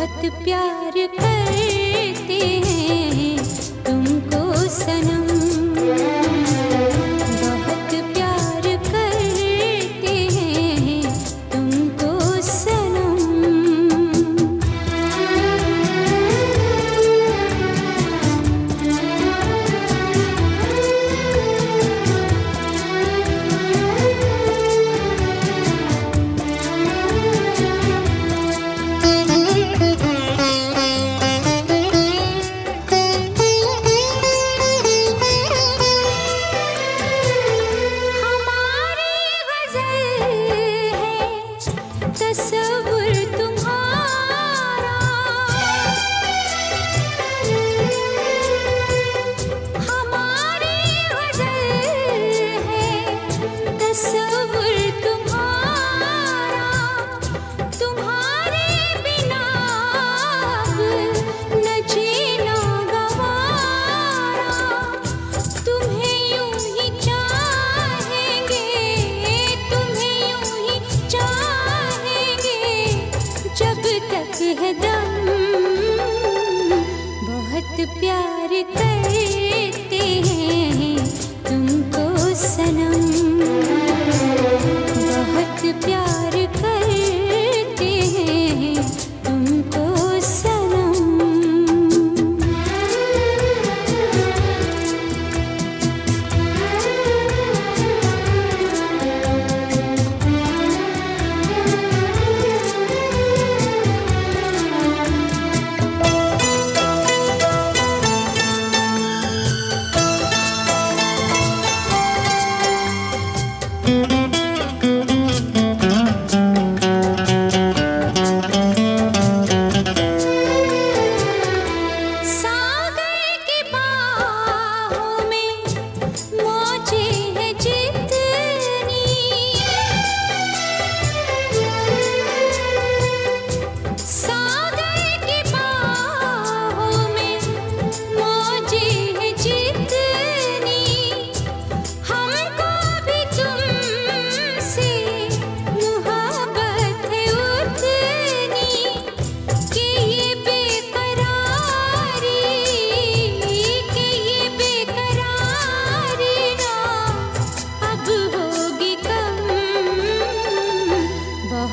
बहुत प्यार कर तक है दम। बहुत प्यार करते हैं तुमको सनम।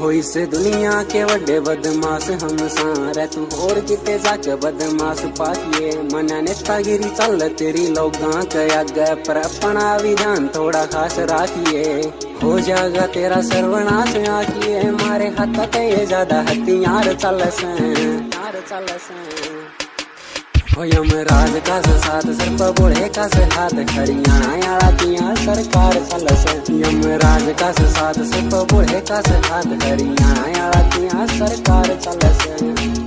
हो इस दुनिया के वे बदमाश हम सारे तू और किते जाके बदमाश पाकिए मना नेतागिरी चल तेरी लोग के आगे पर अपना विधान थोड़ा खास राखिए। हो जाएगा तेरा सर्वनाश आखिए। मारे हाथ ते ज़्यादा हथियार चल सार चल स। ओ यमराज का से साथ सर पर बूढ़े का से हाथ, खड़िया सरकार सलस यमराज का से साथ सर पर बूढ़े का से हाथ, खड़िया सरकार सलस